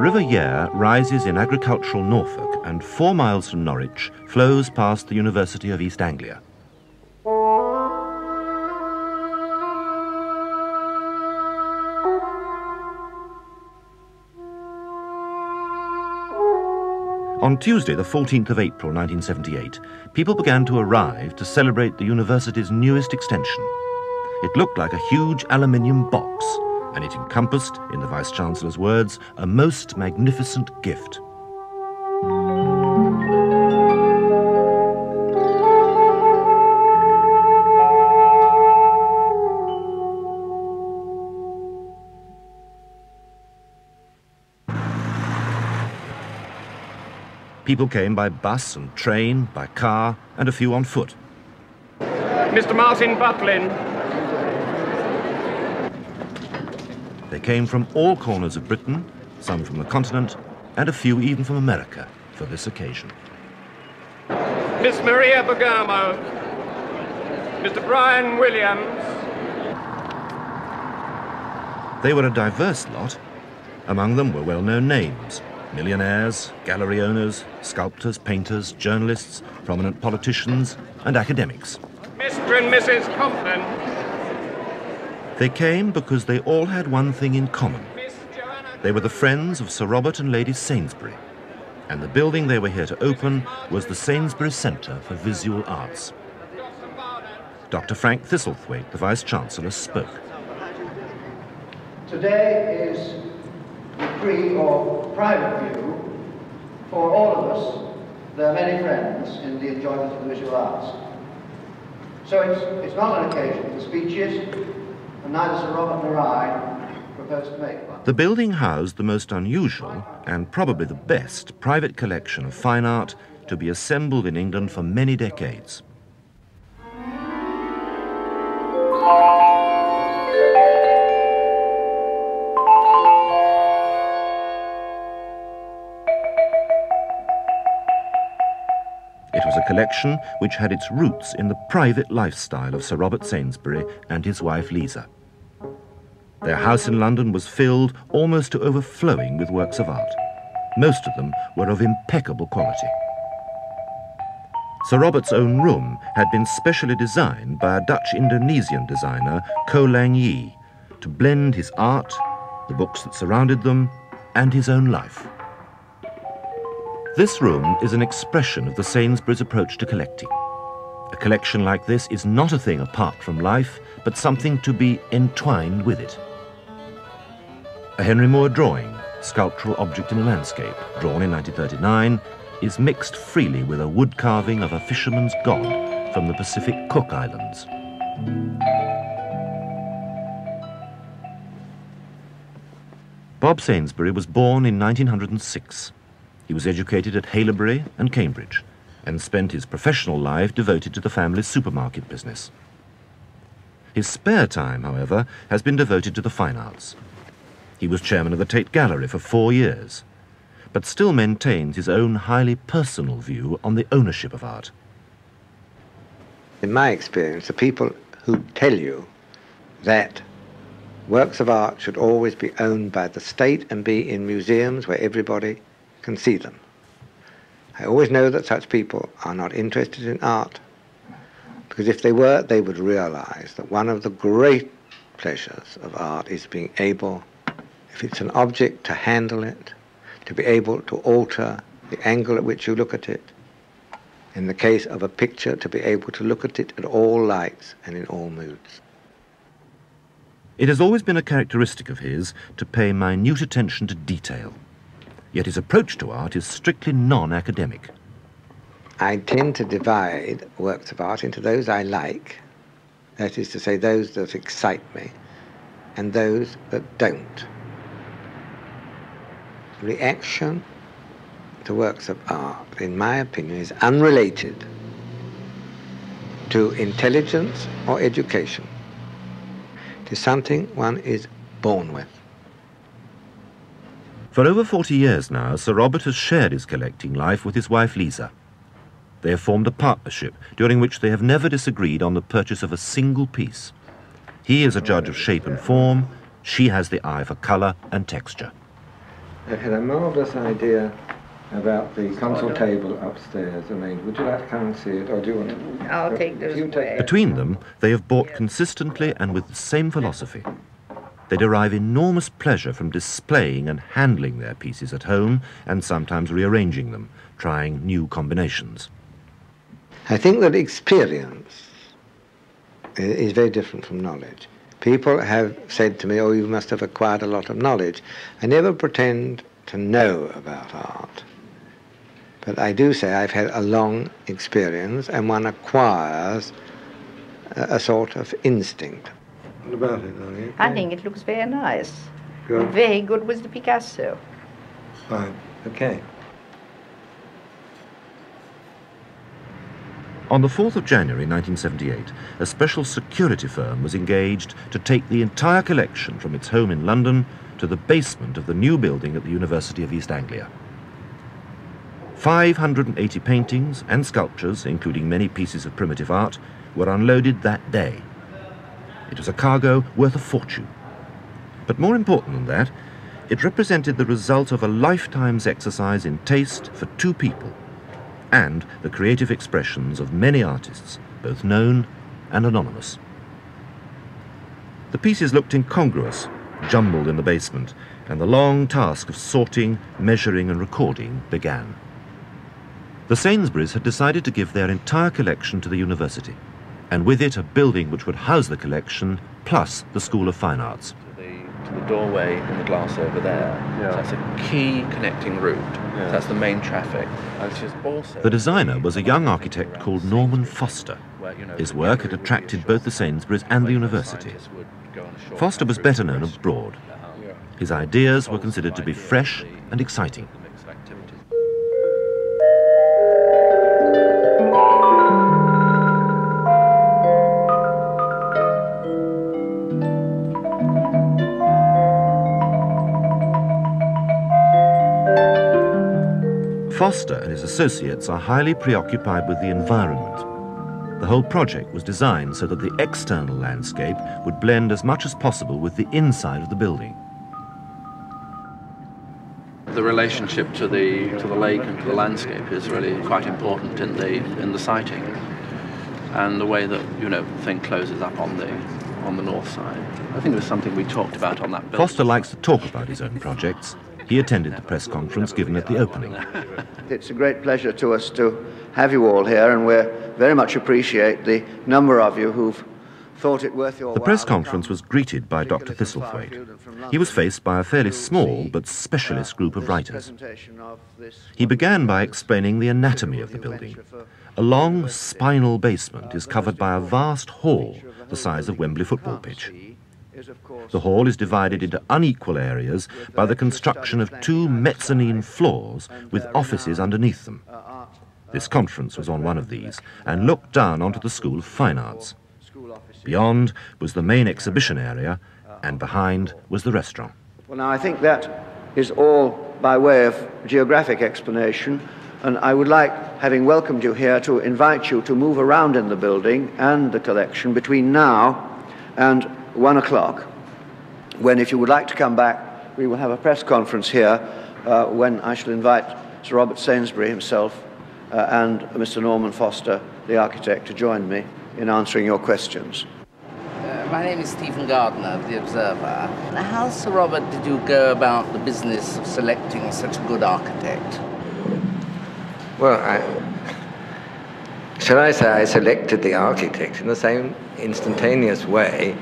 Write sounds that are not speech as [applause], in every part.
The River Yare rises in agricultural Norfolk and four miles from Norwich flows past the University of East Anglia. On Tuesday, the 14th of April 1978, people began to arrive to celebrate the university's newest extension. It looked like a huge aluminium box, and it encompassed, in the Vice-Chancellor's words, a most magnificent gift. People came by bus and train, by car, and a few on foot. Mr. Martin Butlin. They came from all corners of Britain, some from the continent, and a few even from America for this occasion. Miss Maria Bergamo. Mr. Brian Williams. They were a diverse lot. Among them were well-known names, millionaires, gallery owners, sculptors, painters, journalists, prominent politicians, and academics. Mr. and Mrs. Compton. They came because they all had one thing in common. They were the friends of Sir Robert and Lady Sainsbury, and the building they were here to open was the Sainsbury Centre for Visual Arts. Dr. Frank Thistlethwaite, the Vice-Chancellor, spoke. Today is the free or private view for all of us. There are many friends in the enjoyment of the visual arts. So it's, it's not an occasion for speeches, and neither Sir Robert nor I propose to make one. The building housed the most unusual and probably the best private collection of fine art to be assembled in England for many decades. It was a collection which had its roots in the private lifestyle of Sir Robert Sainsbury and his wife Lisa. Their house in London was filled almost to overflowing with works of art. Most of them were of impeccable quality. Sir Robert's own room had been specially designed by a Dutch-Indonesian designer, Kho Liang Ie, to blend his art, the books that surrounded them, and his own life. This room is an expression of the Sainsbury's approach to collecting. A collection like this is not a thing apart from life, but something to be entwined with it. A Henry Moore drawing, sculptural object in a landscape, drawn in 1939, is mixed freely with a wood carving of a fisherman's god from the Pacific Cook Islands. Bob Sainsbury was born in 1906. He was educated at Haileybury and Cambridge and spent his professional life devoted to the family's supermarket business. His spare time, however, has been devoted to the fine arts. He was chairman of the Tate Gallery for four years, but still maintains his own highly personal view on the ownership of art. In my experience, the people who tell you that works of art should always be owned by the state and be in museums where everybody can see them. I always know that such people are not interested in art, because if they were, they would realize that one of the great pleasures of art is being able, if it's an object, to handle it, to be able to alter the angle at which you look at it. In the case of a picture, to be able to look at it at all lights and in all moods. It has always been a characteristic of his to pay minute attention to detail. Yet his approach to art is strictly non-academic. I tend to divide works of art into those I like, that is to say, those that excite me, and those that don't. Reaction to works of art, in my opinion, is unrelated to intelligence or education. It is something one is born with. For over 40 years now, Sir Robert has shared his collecting life with his wife Lisa. They have formed a partnership during which they have never disagreed on the purchase of a single piece. He is a judge of shape and form, she has the eye for colour and texture. I had a marvellous idea about the console table upstairs. I mean, would you like to come and see it, or do you want to? I'll take those You away. Between them, they have bought consistently and with the same philosophy. They derive enormous pleasure from displaying and handling their pieces at home and sometimes rearranging them, trying new combinations. I think that experience is very different from knowledge. People have said to me, oh, you must have acquired a lot of knowledge. I never pretend to know about art. But I do say I've had a long experience and one acquires a, a sort of instinct. What about it, are you? I think it looks very nice. Good. Very good with the Picasso. Fine. Okay. On the 4th of January 1978, a special security firm was engaged to take the entire collection from its home in London to the basement of the new building at the University of East Anglia. 580 paintings and sculptures, including many pieces of primitive art, were unloaded that day. It was a cargo worth a fortune. But more important than that, it represented the result of a lifetime's exercise in taste for two people and the creative expressions of many artists, both known and anonymous. The pieces looked incongruous, jumbled in the basement, and the long task of sorting, measuring, and recording began. The Sainsburys had decided to give their entire collection to the university, and with it a building which would house the collection, plus the School of Fine Arts. to the, to the doorway in the glass over there. Yeah. So that's a key connecting route. Yeah. So that's the main traffic. Also The designer was a young architect called Norman Foster. where, you know, His work had gallery would be attracted both the short Sainsburys and the university. scientists would go on a short Foster was better known abroad. Uh-huh. His ideas were considered to be fresh and exciting. Foster and his associates are highly preoccupied with the environment. The whole project was designed so that the external landscape would blend as much as possible with the inside of the building. The relationship to the to the lake and to the landscape is really quite important in the in the sighting, and the way that you know the thing closes up on the on the north side. I think it was something we talked about on that. building Foster likes to talk about his own projects. He attended the press conference given at the opening. [laughs] It's a great pleasure to us to have you all here, and we very much appreciate the number of you who've thought it worth your The press conference was greeted by Dr. Thistlethwaite. Farfield and from He was faced by a fairly small but specialist group of writers. presentation of this He began by explaining the anatomy of the building. A long spinal basement uh, is covered by a vast hall the size of Wembley football pitch. The hall is divided into unequal areas by the construction of two mezzanine floors with offices underneath them. This conference was on one of these and looked down onto the School of Fine Arts. Beyond was the main exhibition area, and behind was the restaurant. Well, now I think that is all by way of geographic explanation, and I would like, having welcomed you here, to invite you to move around in the building and the collection between now and one o'clock, when, if you would like to come back, we will have a press conference here uh, when I shall invite Sir Robert Sainsbury himself uh, and Mr. Norman Foster, the architect, to join me in answering your questions. Uh, my name is Stephen Gardiner of The Observer. How, Sir Robert, did you go about the business of selecting such a good architect? Well, I, shall I say I selected the architect in the same instantaneous way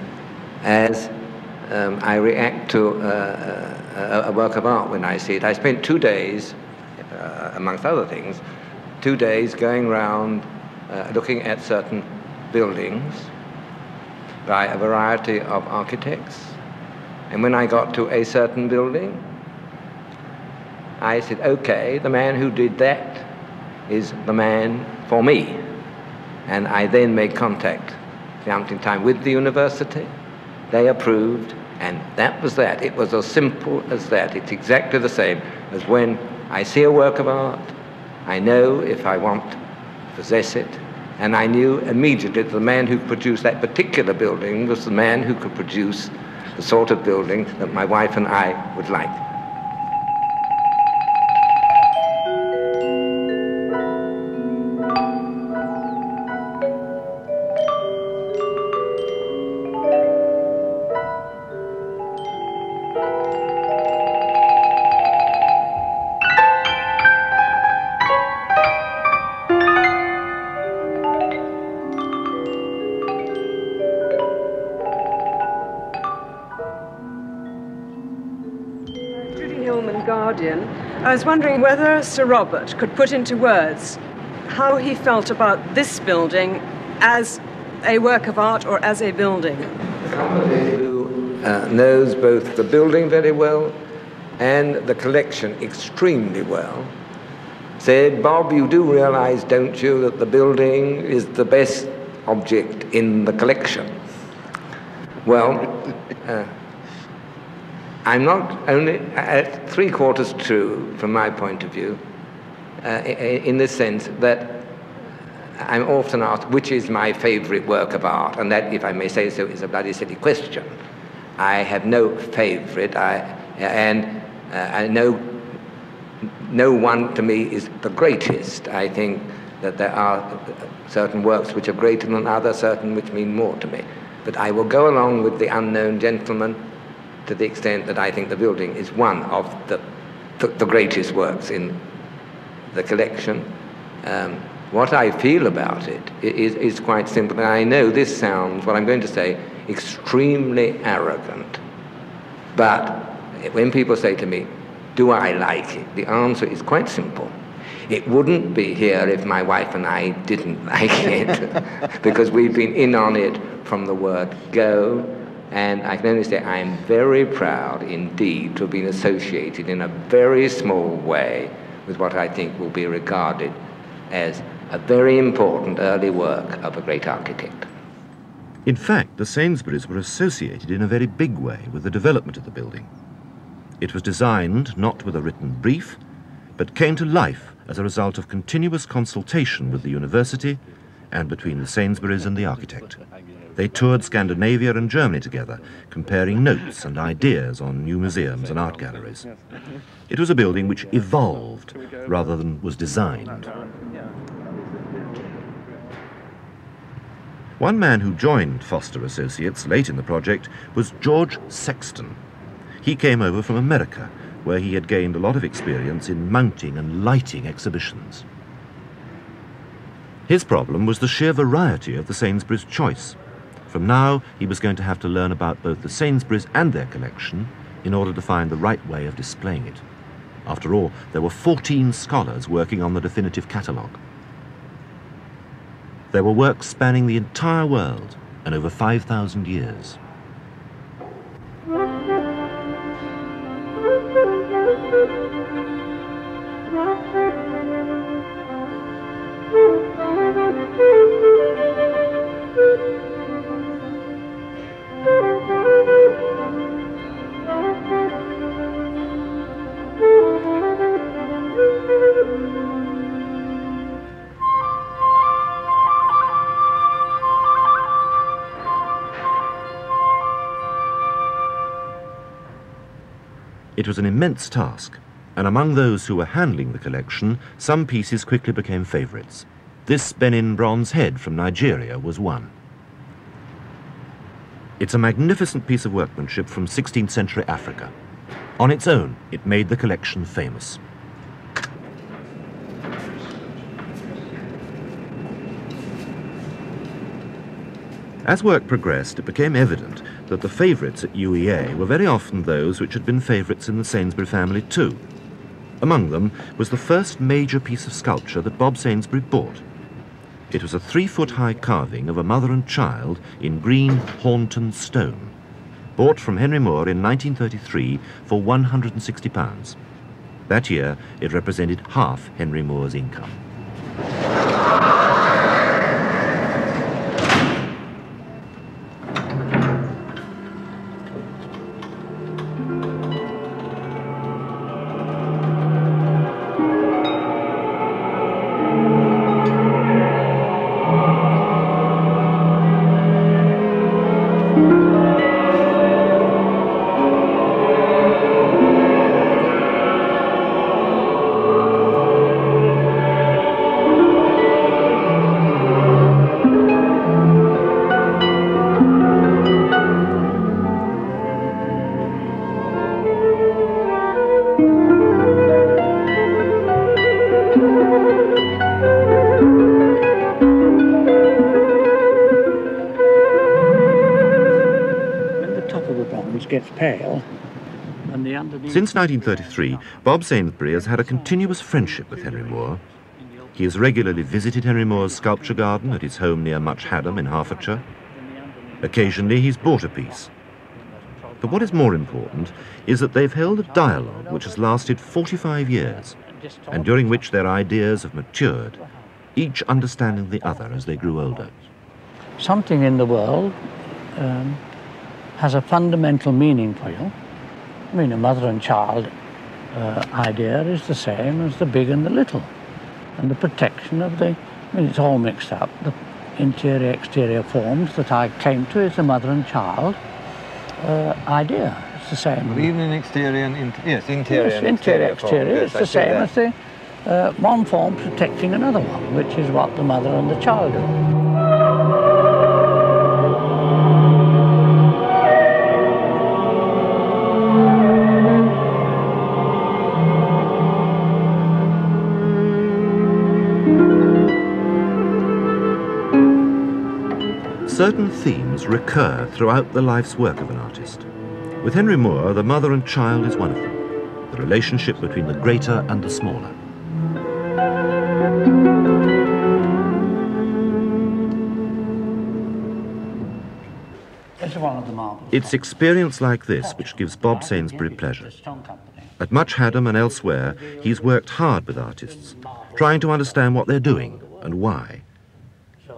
as um, I react to uh, a, a work of art when I see it. I spent two days, uh, amongst other things, two days going round uh, looking at certain buildings by a variety of architects. And when I got to a certain building, I said, okay, the man who did that is the man for me. And I then made contact the time with the university. They approved, and that was that. It was as simple as that. It's exactly the same as when I see a work of art, I know if I want to possess it, and I knew immediately that the man who produced that particular building was the man who could produce the sort of building that my wife and I would like. I was wondering whether Sir Robert could put into words how he felt about this building as a work of art or as a building. Somebody who uh, knows both the building very well and the collection extremely well said, Bob, you do realize, don't you, that the building is the best object in the collection? Well, uh, I'm not only at three quarters true from my point of view, uh, in the sense that I'm often asked which is my favorite work of art, and that, if I may say so, is a bloody silly question. I have no favorite, I, and uh, I know no one to me is the greatest. I think that there are certain works which are greater than others, certain which mean more to me. But I will go along with the unknown gentleman to the extent that I think the building is one of the, the, the greatest works in the collection. Um, what I feel about it is, is quite simple. And I know this sounds, what I'm going to say, extremely arrogant. But when people say to me, do I like it? The answer is quite simple. It wouldn't be here if my wife and I didn't [laughs] like it, because we've been in on it from the word go. And I can only say I am very proud indeed to have been associated in a very small way with what I think will be regarded as a very important early work of a great architect. In fact, the Sainsburys were associated in a very big way with the development of the building. It was designed not with a written brief, but came to life as a result of continuous consultation with the university and between the Sainsburys and the architect. They toured Scandinavia and Germany together, comparing notes and ideas on new museums and art galleries. It was a building which evolved rather than was designed. One man who joined Foster Associates late in the project was George Sexton. He came over from America, where he had gained a lot of experience in mounting and lighting exhibitions. His problem was the sheer variety of the Sainsbury's choice. From now, he was going to have to learn about both the Sainsburys and their collection in order to find the right way of displaying it. After all, there were 14 scholars working on the definitive catalogue. There were works spanning the entire world and over 5,000 years. An immense task, and among those who were handling the collection, some pieces quickly became favourites. This Benin bronze head from Nigeria was one. It's a magnificent piece of workmanship from 16th century Africa. On its own, it made the collection famous. As work progressed, it became evident that the favourites at UEA were very often those which had been favourites in the Sainsbury family too. Among them was the first major piece of sculpture that Bob Sainsbury bought. It was a three-foot-high carving of a mother and child in green Hornton stone, bought from Henry Moore in 1933 for £160. That year, it represented half Henry Moore's income. 1933, Bob Sainsbury has had a continuous friendship with Henry Moore. He has regularly visited Henry Moore's sculpture garden at his home near Much Hadham in Hertfordshire. Occasionally, he's bought a piece. But what is more important is that they've held a dialogue which has lasted 45 years, and during which their ideas have matured, each understanding the other as they grew older. something in the world um, has a fundamental meaning for you. I mean, a mother and child uh, idea is the same as the big and the little. And the protection of the, I mean, it's all mixed up. The interior exterior forms that I came to is the mother and child uh, idea. It's the same. Well, even in exterior and in, yes, interior Yes, and interior, exterior. exterior. It's Yes, I the same that. as the uh, one form protecting another one, which is what the mother and the child do. Certain themes recur throughout the life's work of an artist. With Henry Moore, the mother and child is one of them, the relationship between the greater and the smaller. This is one of the marbles. It's experience like this which gives Bob Sainsbury pleasure. At Much Hadham and elsewhere, he's worked hard with artists, trying to understand what they're doing and why.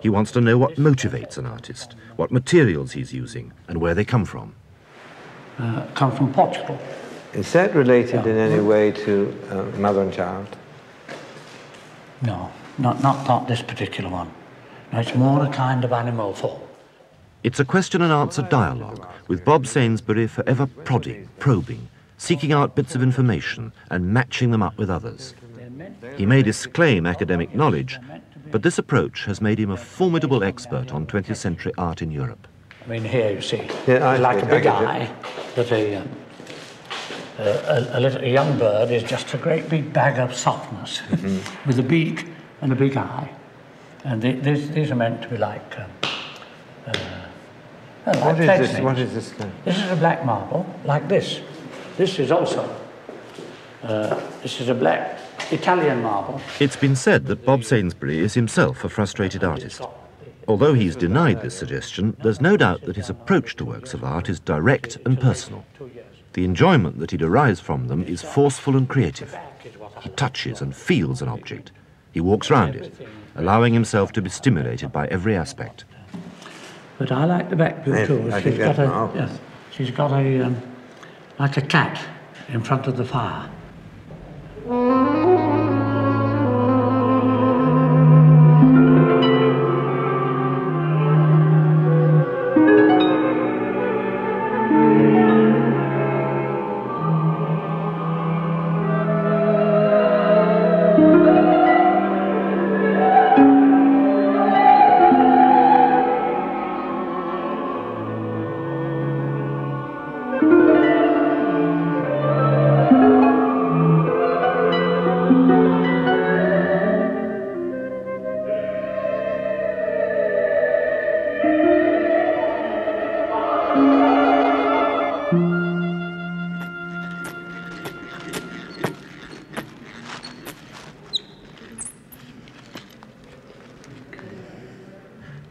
He wants to know what motivates an artist, what materials he's using, and where they come from. Uh, come from Portugal. Is that related in any way to uh, mother and child? No, not, not, not this particular one. No, it's more a kind of animal form. It's a question and answer dialogue, with Bob Sainsbury forever prodding, probing, seeking out bits of information and matching them up with others. He may disclaim academic knowledge, but this approach has made him a formidable expert on 20th century art in Europe. I mean, here you see, Yeah, I like a see, I big eye, that a, um, a, a, a, little, a young bird is just a great big bag of softness Mm-hmm. with a beak and a big eye. And the, these, these are meant to be like, um, uh, uh, like What is this? fledglings. What is this thing? This is a black marble, like this. This is also, uh, this is a black Italian marble. It's been said that Bob Sainsbury is himself a frustrated artist. Although he's denied this suggestion, there's no doubt that his approach to works of art is direct and personal. The enjoyment that he derives from them is forceful and creative. He touches and feels an object. He walks round it, allowing himself to be stimulated by every aspect. But I like the back view too. I she's got a, yes, she's got a, um, like a cat in front of the fire.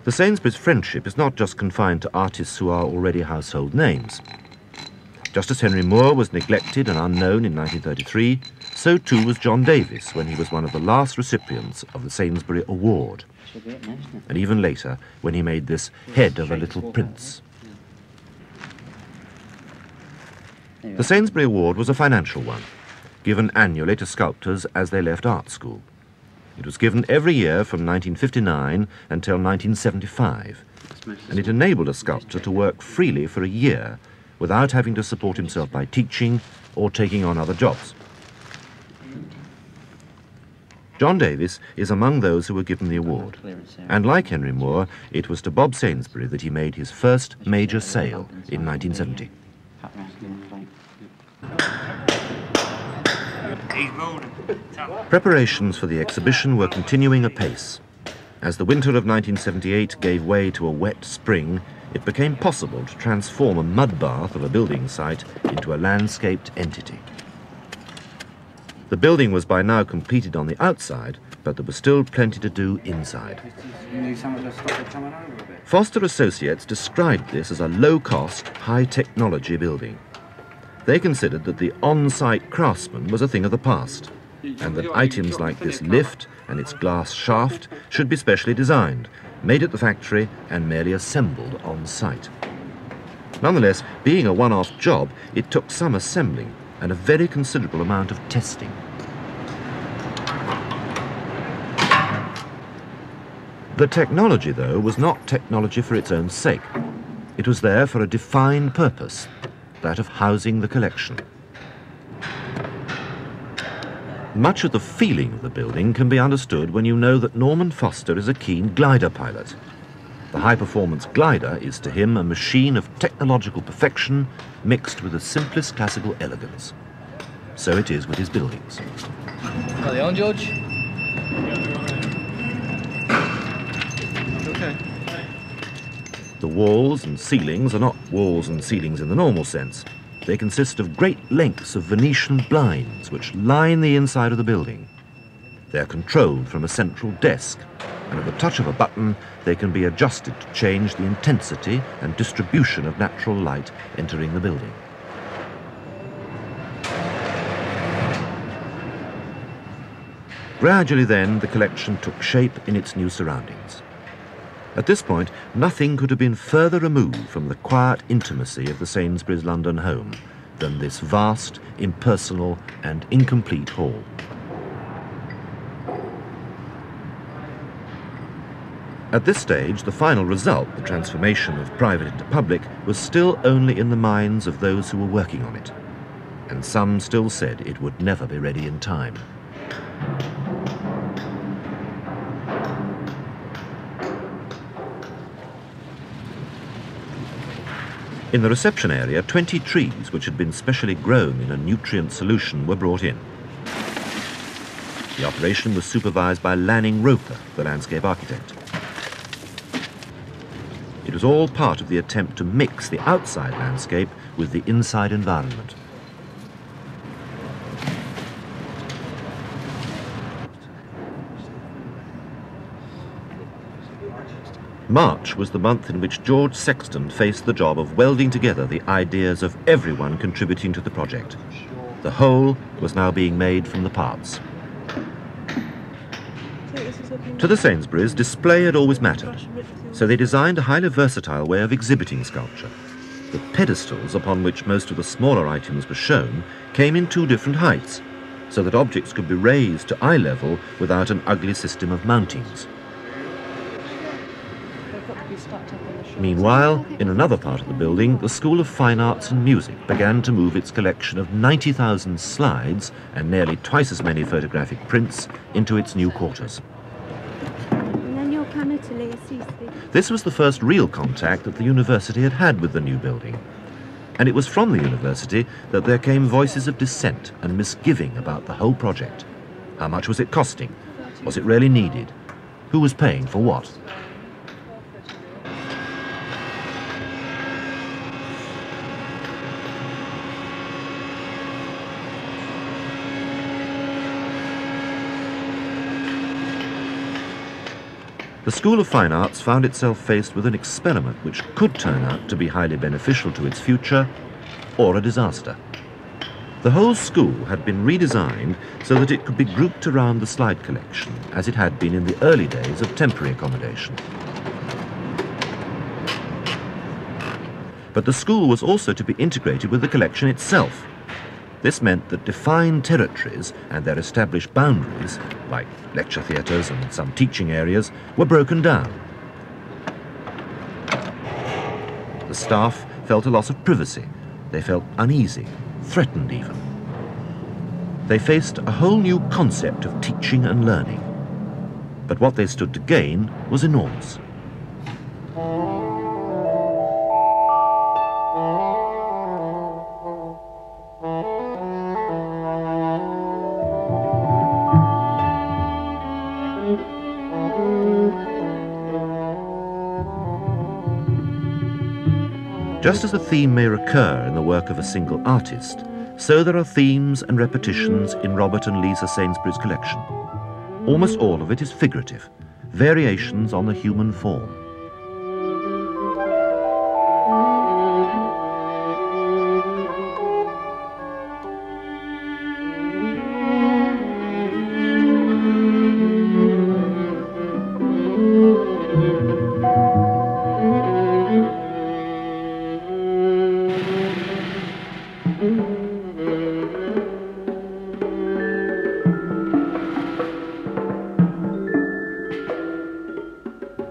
The Sainsbury's friendship is not just confined to artists who are already household names. Just as Henry Moore was neglected and unknown in 1933, so too was John Davies when he was one of the last recipients of the Sainsbury Award, and even later when he made this head of a little prince. The Sainsbury Award was a financial one, given annually to sculptors as they left art school. It was given every year from 1959 until 1975, and it enabled a sculptor to work freely for a year without having to support himself by teaching or taking on other jobs. John Davies is among those who were given the award, and like Henry Moore, it was to Bob Sainsbury that he made his first major sale in 1970. Preparations for the exhibition were continuing apace. As the winter of 1978 gave way to a wet spring, it became possible to transform a mud bath of a building site into a landscaped entity. The building was by now completed on the outside, but there was still plenty to do inside. Foster Associates described this as a low-cost, high-technology building. They considered that the on-site craftsman was a thing of the past, and that items like this lift and its glass shaft should be specially designed, made at the factory and merely assembled on site. Nonetheless, being a one-off job, it took some assembling and a very considerable amount of testing. The technology, though, was not technology for its own sake. It was there for a defined purpose, that of housing the collection. Much of the feeling of the building can be understood when you know that Norman Foster is a keen glider pilot. The high-performance glider is to him a machine of technological perfection mixed with the simplest classical elegance. So it is with his buildings. Are they on, George? Okay. The walls and ceilings are not walls and ceilings in the normal sense. They consist of great lengths of Venetian blinds which line the inside of the building. They are controlled from a central desk, and at the touch of a button they can be adjusted to change the intensity and distribution of natural light entering the building. Gradually then, the collection took shape in its new surroundings. At this point, nothing could have been further removed from the quiet intimacy of the Sainsbury's London home than this vast, impersonal and incomplete hall. At this stage, the final result, the transformation of private into public, was still only in the minds of those who were working on it. And some still said it would never be ready in time. In the reception area, 20 trees which had been specially grown in a nutrient solution were brought in. The operation was supervised by Lanning Roper, the landscape architect. It was all part of the attempt to mix the outside landscape with the inside environment. March was the month in which George Sexton faced the job of welding together the ideas of everyone contributing to the project. The whole was now being made from the parts. To the Sainsburys, display had always mattered, so they designed a highly versatile way of exhibiting sculpture. The pedestals upon which most of the smaller items were shown came in two different heights, so that objects could be raised to eye level without an ugly system of mountings. Meanwhile, in another part of the building, the School of Fine Arts and Music began to move its collection of 90,000 slides and nearly twice as many photographic prints into its new quarters. This was the first real contact that the university had had with the new building. And it was from the university that there came voices of dissent and misgiving about the whole project. How much was it costing? Was it really needed? Who was paying for what? The School of Fine Arts found itself faced with an experiment which could turn out to be highly beneficial to its future or a disaster. The whole school had been redesigned so that it could be grouped around the slide collection as it had been in the early days of temporary accommodation. But the school was also to be integrated with the collection itself this meant that defined territories and their established boundaries, like lecture theatres and some teaching areas, were broken down. The staff felt a loss of privacy. They felt uneasy, threatened even. They faced a whole new concept of teaching and learning. But what they stood to gain was enormous. Just as a theme may recur in the work of a single artist, so there are themes and repetitions in Robert and Lisa Sainsbury's collection. Almost all of it is figurative, variations on the human form.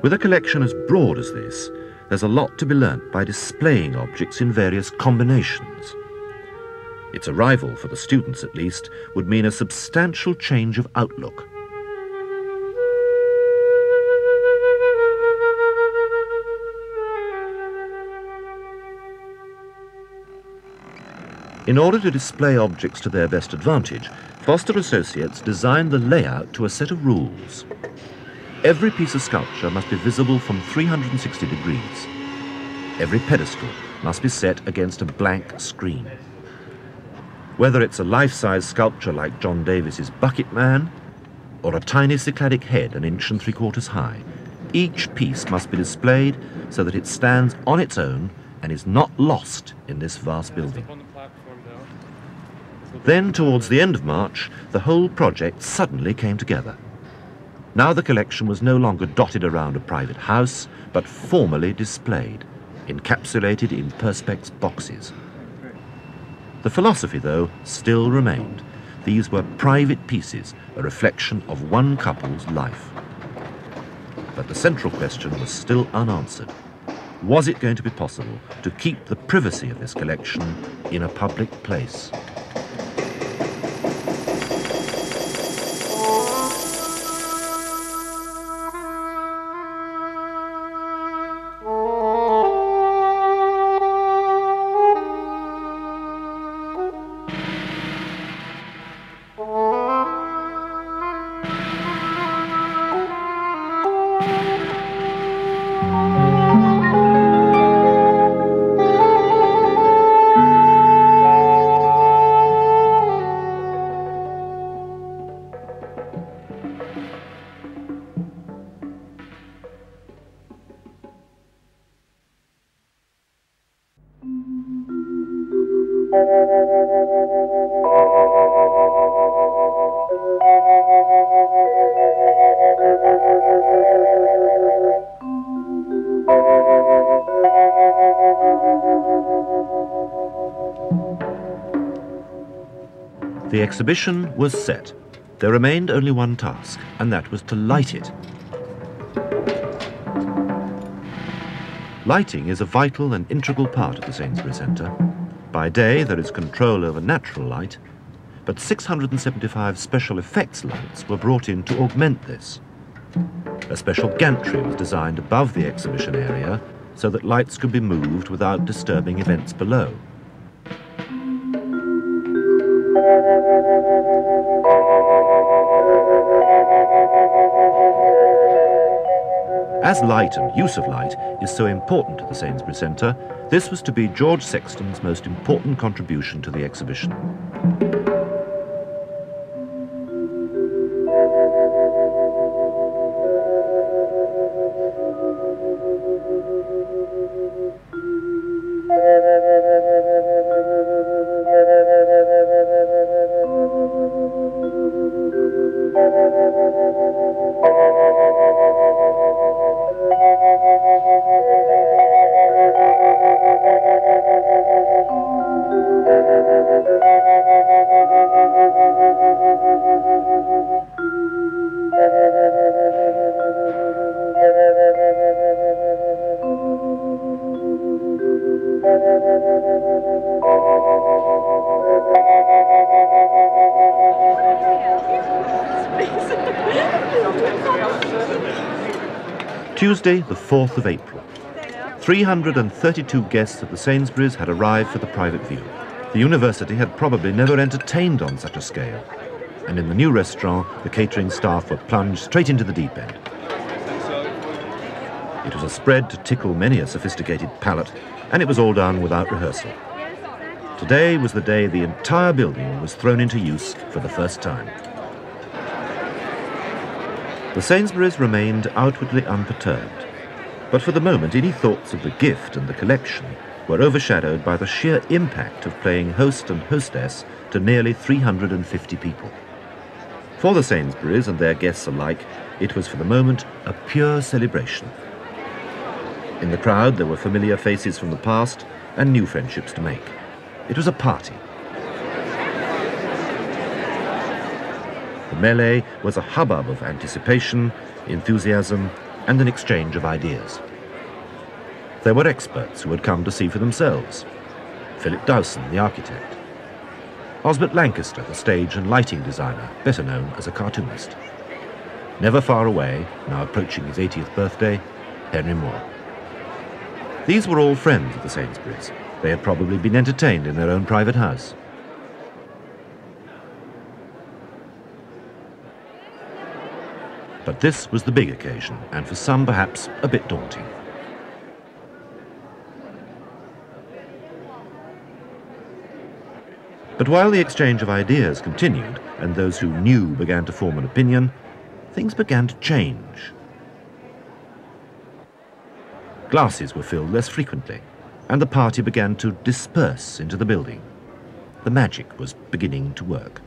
With a collection as broad as this, there's a lot to be learnt by displaying objects in various combinations. Its arrival, for the students at least, would mean a substantial change of outlook. In order to display objects to their best advantage, Foster Associates designed the layout to a set of rules. Every piece of sculpture must be visible from 360 degrees. Every pedestal must be set against a blank screen. Whether it's a life-size sculpture like John Davies's Bucket Man, or a tiny Cycladic head an inch and three quarters high, each piece must be displayed so that it stands on its own and is not lost in this vast building. Then, towards the end of March, the whole project suddenly came together. Now the collection was no longer dotted around a private house, but formally displayed, encapsulated in Perspex boxes. The philosophy, though, still remained. These were private pieces, a reflection of one couple's life. But the central question was still unanswered. Was it going to be possible to keep the privacy of this collection in a public place? Exhibition was set. There remained only one task, and that was to light it. Lighting is a vital and integral part of the Sainsbury Centre. By day, there is control over natural light, but 675 special effects lights were brought in to augment this. A special gantry was designed above the exhibition area so that lights could be moved without disturbing events below. As light and use of light is so important to the Sainsbury Centre, this was to be George Sexton's most important contribution to the exhibition. Tuesday, the 4th of April. 332 guests at the Sainsbury's had arrived for the private view. The university had probably never entertained on such a scale. And in the new restaurant, the catering staff were plunged straight into the deep end. It was a spread to tickle many a sophisticated palate, and it was all done without rehearsal. Today was the day the entire building was thrown into use for the first time. The Sainsburys remained outwardly unperturbed, but for the moment any thoughts of the gift and the collection were overshadowed by the sheer impact of playing host and hostess to nearly 350 people. For the Sainsburys and their guests alike, it was for the moment a pure celebration. In the crowd there were familiar faces from the past and new friendships to make. It was a party. Melee was a hubbub of anticipation, enthusiasm, and an exchange of ideas. There were experts who had come to see for themselves. Philip Dowson, the architect. Osbert Lancaster, the stage and lighting designer, better known as a cartoonist. Never far away, now approaching his 80th birthday, Henry Moore. These were all friends of the Sainsburys. They had probably been entertained in their own private house. But this was the big occasion, and for some perhaps a bit daunting. But while the exchange of ideas continued, and those who knew began to form an opinion, things began to change. Glasses were filled less frequently, and the party began to disperse into the building. The magic was beginning to work.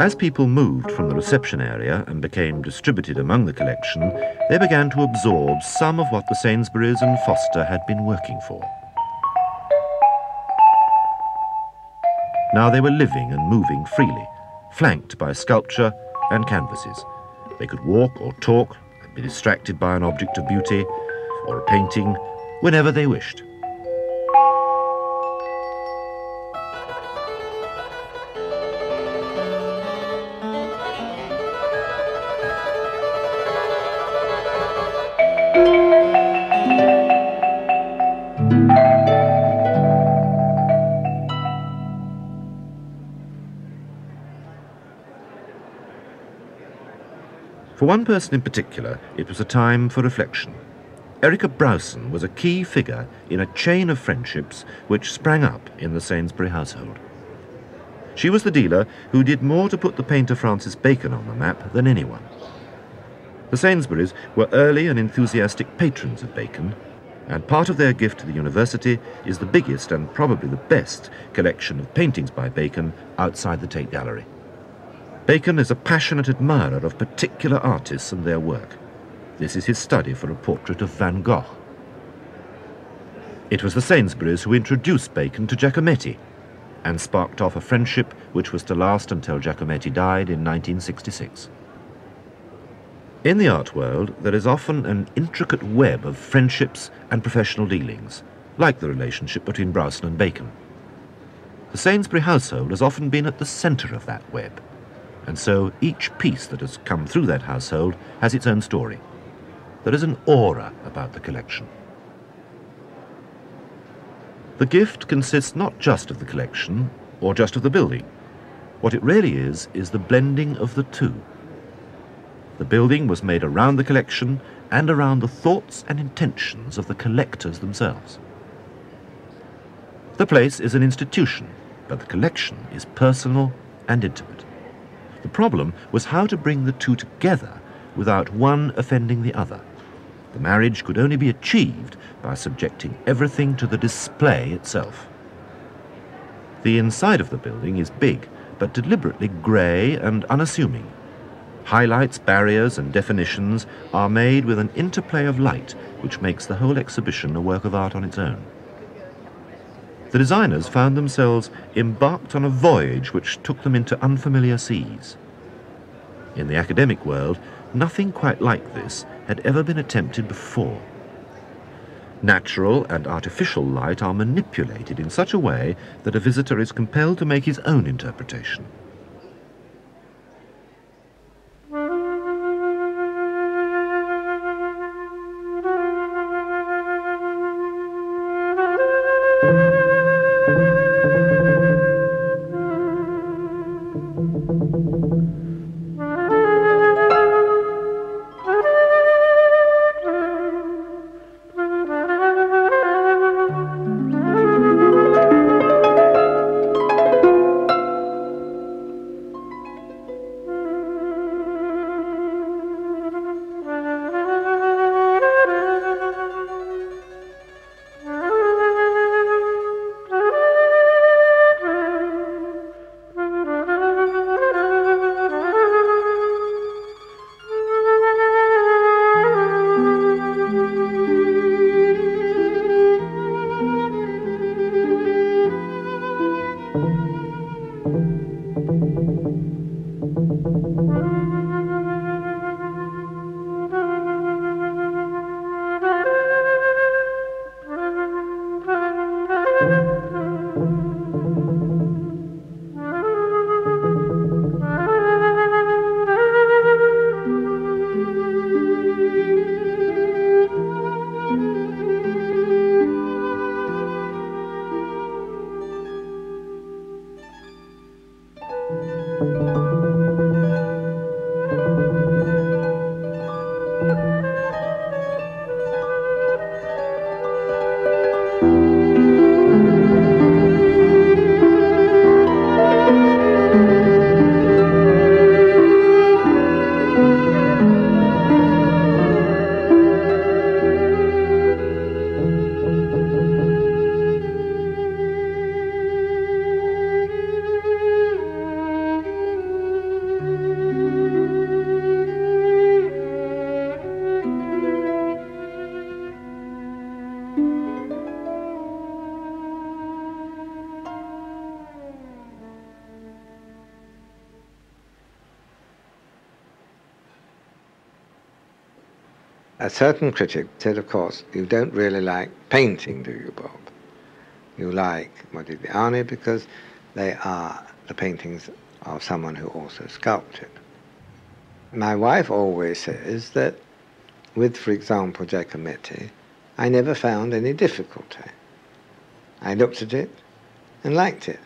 As people moved from the reception area and became distributed among the collection, they began to absorb some of what the Sainsburys and Foster had been working for. Now they were living and moving freely, flanked by sculpture and canvases. They could walk or talk and be distracted by an object of beauty or a painting whenever they wished. For one person in particular, it was a time for reflection. Erica Brausen was a key figure in a chain of friendships which sprang up in the Sainsbury household. She was the dealer who did more to put the painter Francis Bacon on the map than anyone. The Sainsburys were early and enthusiastic patrons of Bacon, and part of their gift to the university is the biggest and probably the best collection of paintings by Bacon outside the Tate Gallery. Bacon is a passionate admirer of particular artists and their work. This is his study for a portrait of Van Gogh. It was the Sainsburys who introduced Bacon to Giacometti and sparked off a friendship which was to last until Giacometti died in 1966. In the art world, there is often an intricate web of friendships and professional dealings, like the relationship between Brausen and Bacon. The Sainsbury household has often been at the centre of that web and so each piece that has come through that household has its own story. There is an aura about the collection. The gift consists not just of the collection or just of the building. What it really is, is the blending of the two. The building was made around the collection and around the thoughts and intentions of the collectors themselves. The place is an institution, but the collection is personal and intimate. The problem was how to bring the two together without one offending the other. The marriage could only be achieved by subjecting everything to the display itself. The inside of the building is big, but deliberately grey and unassuming. Highlights, barriers, and definitions are made with an interplay of light which makes the whole exhibition a work of art on its own. The designers found themselves embarked on a voyage which took them into unfamiliar seas. In the academic world, nothing quite like this had ever been attempted before. Natural and artificial light are manipulated in such a way that a visitor is compelled to make his own interpretation. Certain critic said, of course, you don't really like painting, do you, Bob? You like Modigliani because they are the paintings of someone who also sculpted. My wife always says that with, for example, Giacometti, I never found any difficulty. I looked at it and liked it.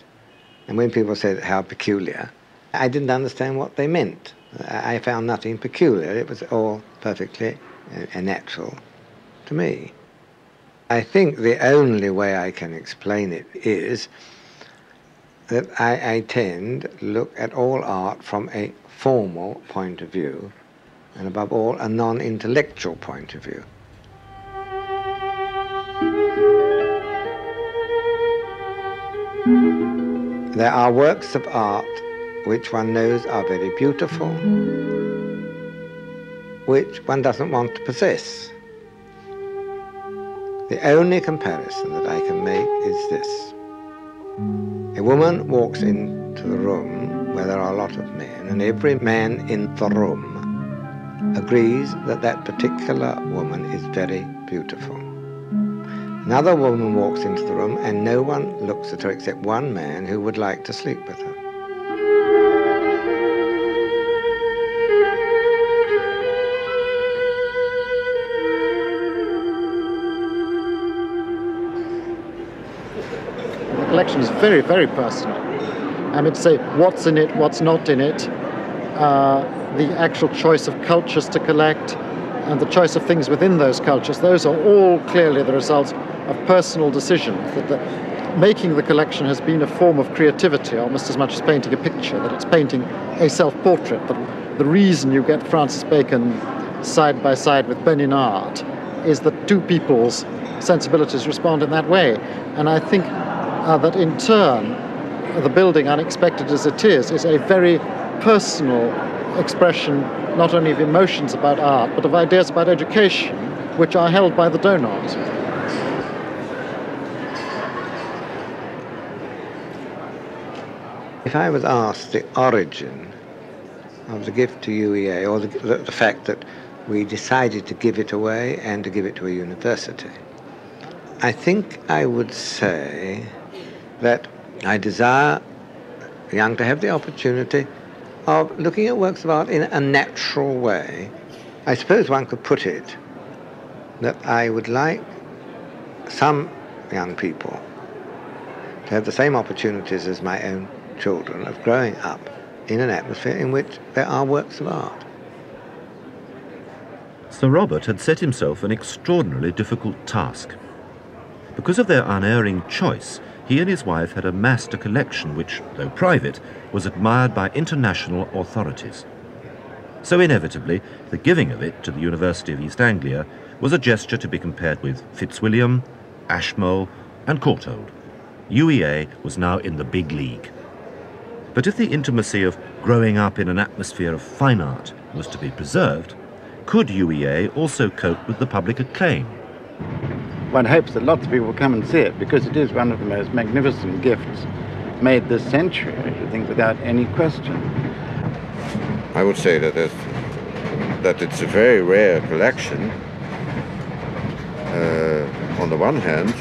And when people said how peculiar, I didn't understand what they meant. I found nothing peculiar. It was all perfectly and natural to me. I think the only way I can explain it is that I, I tend to look at all art from a formal point of view, and above all, a non intellectual point of view. There are works of art which one knows are very beautiful, which one doesn't want to possess. The only comparison that I can make is this. A woman walks into the room where there are a lot of men, and every man in the room agrees that that particular woman is very beautiful. Another woman walks into the room, and no one looks at her except one man who would like to sleep with her. Collection is very, very personal. I mean, to say what's in it, what's not in it, uh, the actual choice of cultures to collect, and the choice of things within those cultures, those are all clearly the results of personal decision. That the, making the collection has been a form of creativity, almost as much as painting a picture, that it's painting a self-portrait. That the reason you get Francis Bacon side by side with Benin art is that two people's sensibilities respond in that way. And I think uh, that in turn, the building, unexpected as it is, is a very personal expression not only of emotions about art, but of ideas about education, which are held by the donors. If I was asked the origin of the gift to UEA, or the, the, the fact that we decided to give it away and to give it to a university, I think I would say that I desire young to have the opportunity of looking at works of art in a natural way. I suppose one could put it that I would like some young people to have the same opportunities as my own children of growing up in an atmosphere in which there are works of art. Sir Robert had set himself an extraordinarily difficult task. Because of their unerring choice, he and his wife had amassed a collection which, though private, was admired by international authorities. So inevitably, the giving of it to the University of East Anglia was a gesture to be compared with Fitzwilliam, Ashmole, and Courtauld. UEA was now in the big league. But if the intimacy of growing up in an atmosphere of fine art was to be preserved, could UEA also cope with the public acclaim? One hopes that lots of people will come and see it because it is one of the most magnificent gifts made this century, I should think, without any question. I would say that it's, that it's a very rare collection uh, on the one hand,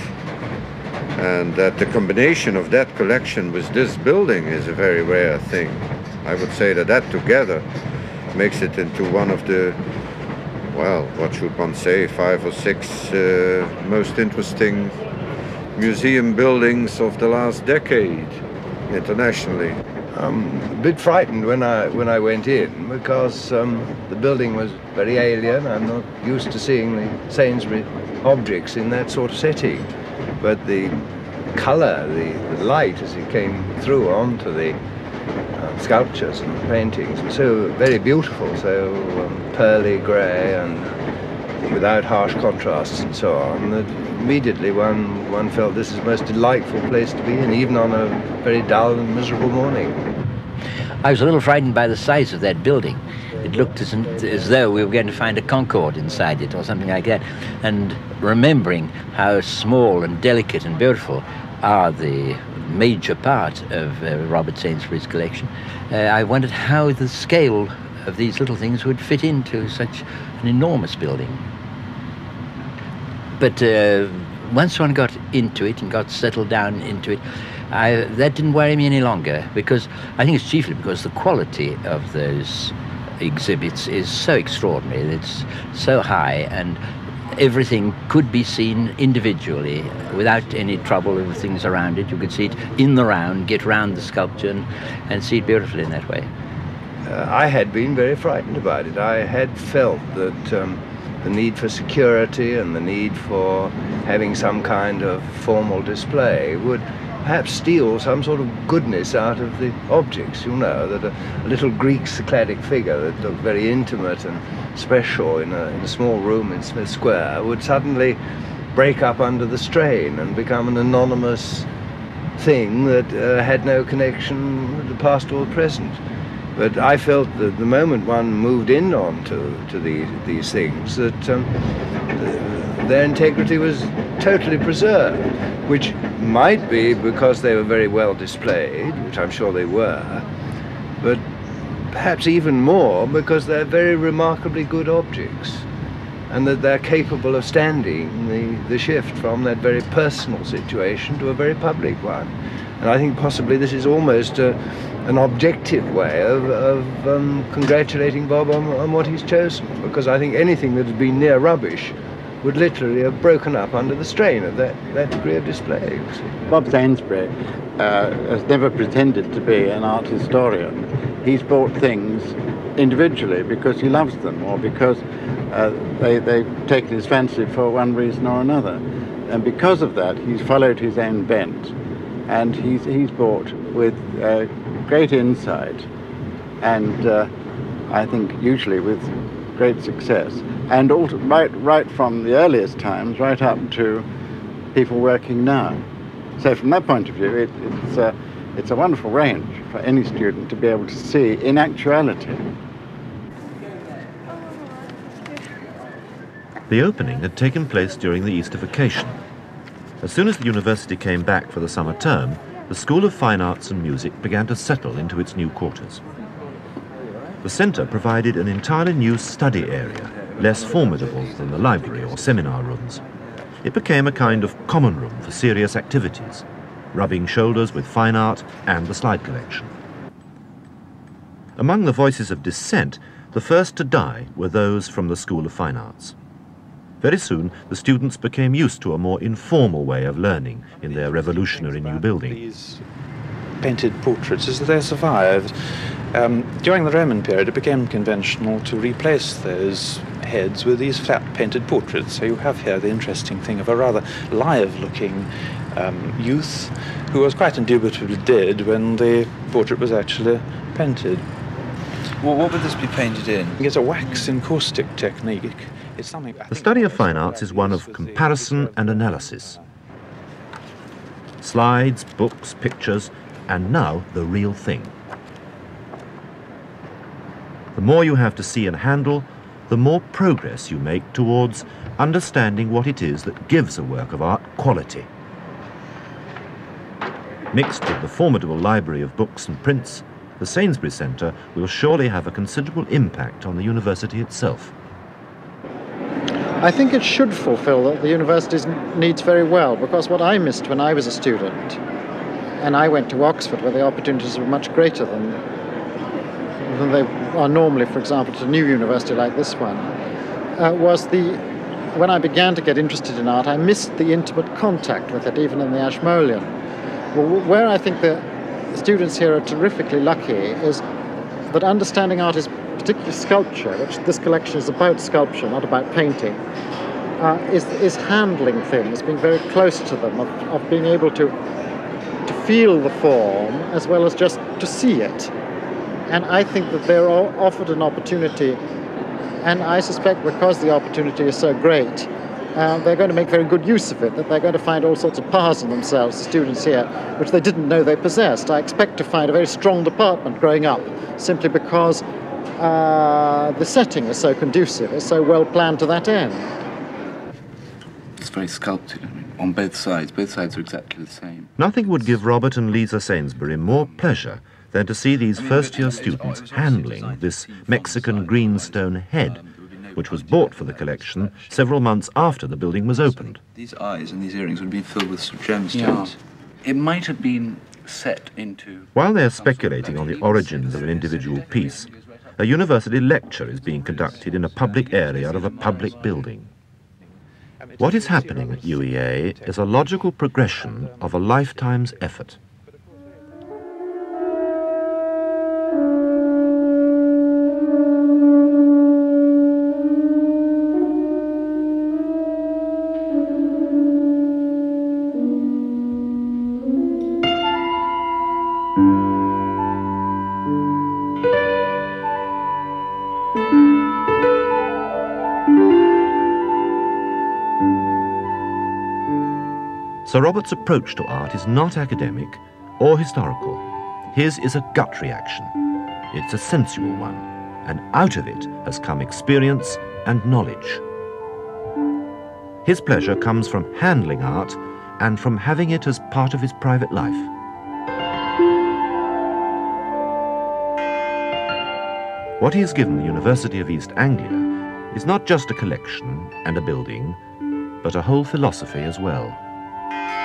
And that the combination of that collection with this building is a very rare thing. I would say that that together makes it into one of the, well, what should one say, five or six uh, most interesting museum buildings of the last decade internationally. Um, a bit frightened when I when I went in because um, the building was very alien. I'm not used to seeing the Sainsbury objects in that sort of setting, but the colour, the, the light as it came through onto the sculptures and paintings was so very beautiful, so um, pearly grey and without harsh contrasts and so on. That immediately one one felt this is the most delightful place to be in, even on a very dull and miserable morning. I was a little frightened by the size of that building. It looked as, as though we were going to find a Concorde inside it or something like that. And remembering how small and delicate and beautiful are the major part of uh, Robert Sainsbury's collection, uh, I wondered how the scale of these little things would fit into such an enormous building. But uh, once one got into it and got settled down into it, I, that didn't worry me any longer because I think it's chiefly because the quality of those exhibits is so extraordinary. It's so high and everything could be seen individually without any trouble with things around it. You could see it in the round, get round the sculpture and, and see it beautifully in that way. Uh, I had been very frightened about it. I had felt that um, the need for security and the need for having some kind of formal display would perhaps steal some sort of goodness out of the objects, you know, that a, a little Greek Cycladic figure that looked very intimate and special in a, in a small room in Smith Square would suddenly break up under the strain and become an anonymous thing that uh, had no connection with the past or the present. But I felt that the moment one moved in on to, to the, these things, that um, their integrity was totally preserved, which might be because they were very well displayed, which I'm sure they were, but perhaps even more because they're very remarkably good objects and that they're capable of standing the, the shift from that very personal situation to a very public one. And I think possibly this is almost a, an objective way of, of um, congratulating Bob on, on what he's chosen, because I think anything that had been near rubbish would literally have broken up under the strain of that, that degree of display. Bob Sainsbury uh, has never pretended to be an art historian. He's bought things individually because he loves them or because uh, they, they've taken his fancy for one reason or another. And because of that, he's followed his own bent and he's, he's bought with uh, great insight and uh, I think usually with great success and right, right from the earliest times right up to people working now. So from that point of view, it, it's, uh, it's a wonderful range for any student to be able to see in actuality. The opening had taken place during the Easter vacation. As soon as the university came back for the summer term, the School of Fine Arts and Music began to settle into its new quarters. The centre provided an entirely new study area, less formidable than the library or seminar rooms. It became a kind of common room for serious activities, rubbing shoulders with fine art and the slide collection. Among the voices of dissent, the first to die were those from the School of Fine Arts. Very soon, the students became used to a more informal way of learning in their revolutionary new building. These painted portraits, as they survived. Um, during the Roman period, it became conventional to replace those heads with these flat painted portraits. So you have here the interesting thing of a rather live-looking um, youth who was quite indubitably dead when the portrait was actually painted. Well, what would this be painted in? It's a wax encaustic technique. The study of fine arts is one of comparison and analysis. Slides, books, pictures, and now the real thing. The more you have to see and handle, the more progress you make towards understanding what it is that gives a work of art quality. Mixed with the formidable library of books and prints, the Sainsbury Centre will surely have a considerable impact on the university itself. I think it should fulfill the university's needs very well because what I missed when I was a student, and I went to Oxford where the opportunities were much greater than, than they are normally, for example, at a new university like this one, uh, was the when I began to get interested in art, I missed the intimate contact with it, even in the Ashmolean. Well, where I think the students here are terrifically lucky is that understanding art is particularly sculpture, which this collection is about sculpture, not about painting, uh, is, is handling things, being very close to them, of, of being able to, to feel the form as well as just to see it. And I think that they're offered an opportunity and I suspect because the opportunity is so great, uh, they're going to make very good use of it, that they're going to find all sorts of powers in themselves, the students here, which they didn't know they possessed. I expect to find a very strong department growing up, simply because uh, the setting is so conducive, it's so well planned to that end. It's very sculpted on both sides. Both sides are exactly the same. Nothing would give Robert and Lisa Sainsbury more pleasure than to see these first-year students handling this Mexican greenstone head, which was bought for the collection several months after the building was opened. These eyes and these earrings would have been filled with gemstones. Yeah. It might have been set into... While they're speculating on the origins of an individual piece, a university lecture is being conducted in a public area of a public building. What is happening at UEA is a logical progression of a lifetime's effort. Sir Robert's approach to art is not academic or historical. His is a gut reaction. It's a sensual one, and out of it has come experience and knowledge. His pleasure comes from handling art and from having it as part of his private life. What he has given the University of East Anglia is not just a collection and a building, but a whole philosophy as well. Bye.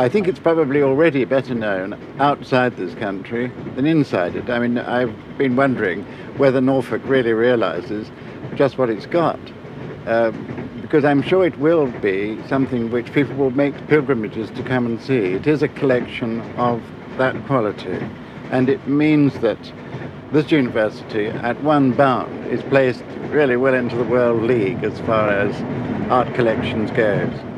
I think it's probably already better known outside this country than inside it. I mean, I've been wondering whether Norfolk really realizes just what it's got. Uh, because I'm sure it will be something which people will make pilgrimages to come and see. It is a collection of that quality. And it means that this university, at one bound, is placed really well into the World League as far as art collections goes.